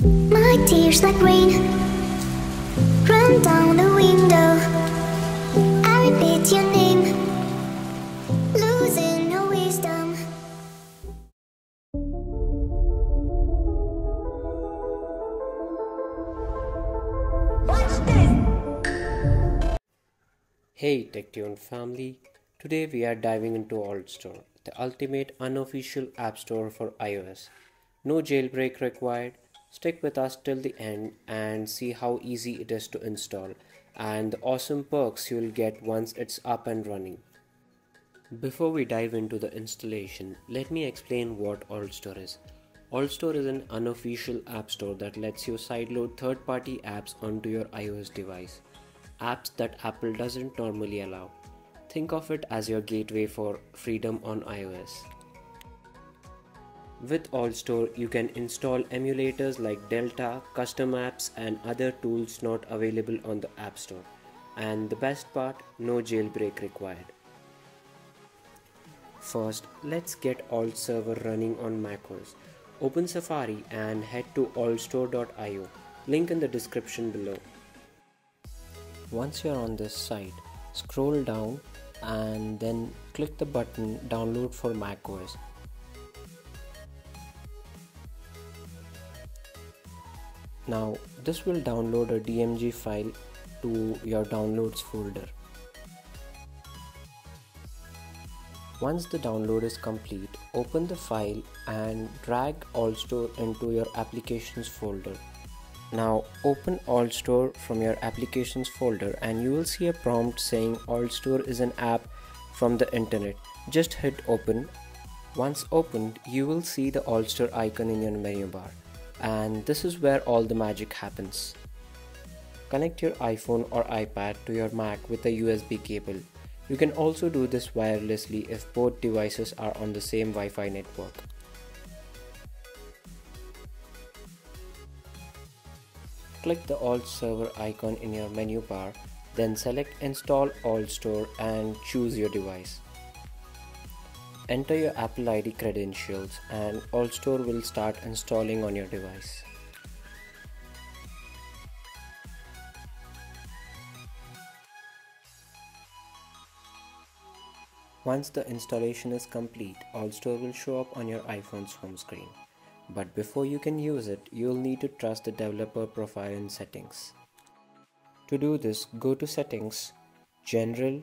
My tears like rain run down the window. I repeat your name, losing no wisdom. Hey TechTuned family, today we are diving into AltStore, the ultimate unofficial app store for iOS. No jailbreak required. Stick with us till the end and see how easy it is to install and the awesome perks you'll get once it's up and running. Before we dive into the installation, let me explain what AltStore is. AltStore is an unofficial app store that lets you sideload third party apps onto your iOS device apps that Apple doesn't normally allow. Think of it as your gateway for freedom on iOS. With AltStore, you can install emulators like Delta, custom apps, and other tools not available on the App Store. And the best part, no jailbreak required. First, let's get AltServer running on macOS. Open Safari and head to altstore.io. Link in the description below. Once you're on this site, scroll down and then click the button download for macOS. Now this will download a DMG file to your downloads folder. Once the download is complete, open the file and drag AltStore into your applications folder. Now open AltStore from your applications folder and you will see a prompt saying AltStore is an app from the internet. Just hit open. Once opened, you will see the AltStore icon in your menu bar and this is where all the magic happens. Connect your iPhone or iPad to your Mac with a USB cable. You can also do this wirelessly if both devices are on the same Wi-Fi network. Click the AltServer icon in your menu bar, then select Install AltStore and choose your device. Enter your Apple ID credentials and AltStore will start installing on your device. Once the installation is complete, AltStore will show up on your iPhone's home screen. But before you can use it, you'll need to trust the developer profile in settings. To do this, go to Settings, General,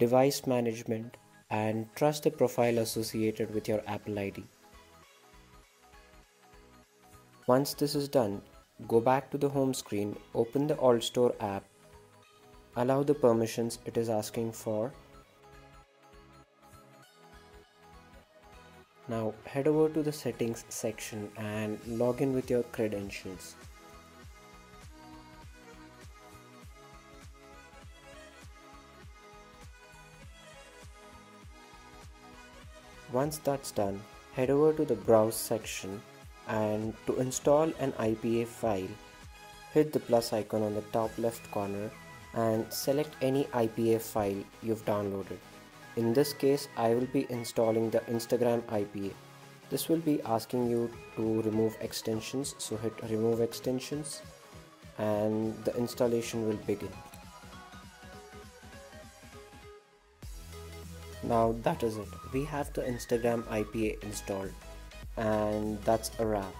Device Management, and trust the profile associated with your Apple ID. Once this is done, go back to the home screen, open the AltStore app, allow the permissions it is asking for, Now head over to the settings section and log in with your credentials. Once that's done, head over to the browse section and to install an IPA file, hit the plus icon on the top left corner and select any IPA file you've downloaded. In this case, I will be installing the Instagram IPA. This will be asking you to remove extensions, so hit remove extensions and the installation will begin. Now that is it. We have the Instagram IPA installed and that's a wrap.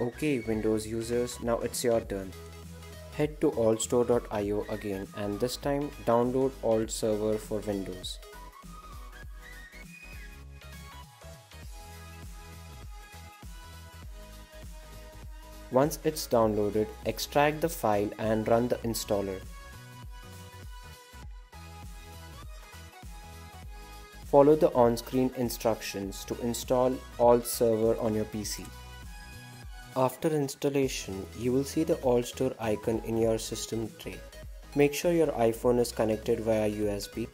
Okay Windows users, now it's your turn head to altstore.io again and this time download AltServer for windows once it's downloaded extract the file and run the installer follow the on-screen instructions to install AltServer on your pc after installation, you will see the AltStore icon in your system tray. Make sure your iPhone is connected via USB.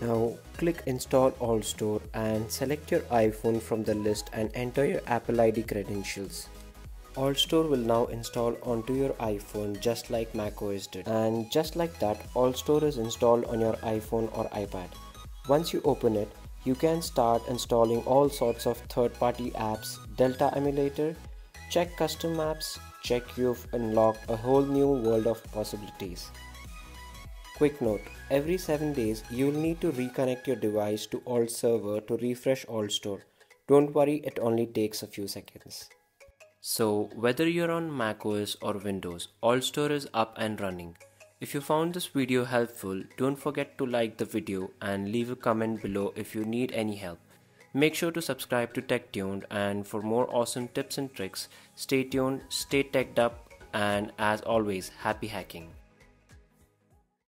Now click install AltStore and select your iPhone from the list and enter your Apple ID credentials. AltStore will now install onto your iPhone just like macOS did. And just like that, AltStore is installed on your iPhone or iPad. Once you open it, you can start installing all sorts of third-party apps, Delta emulator, Check custom maps, check you've unlocked a whole new world of possibilities. Quick note, every 7 days you'll need to reconnect your device to AltServer to refresh AltStore. Don't worry, it only takes a few seconds. So whether you're on macOS or Windows, AltStore is up and running. If you found this video helpful, don't forget to like the video and leave a comment below if you need any help. Make sure to subscribe to TechTuned and for more awesome tips and tricks, stay tuned, stay teched up and as always, happy hacking.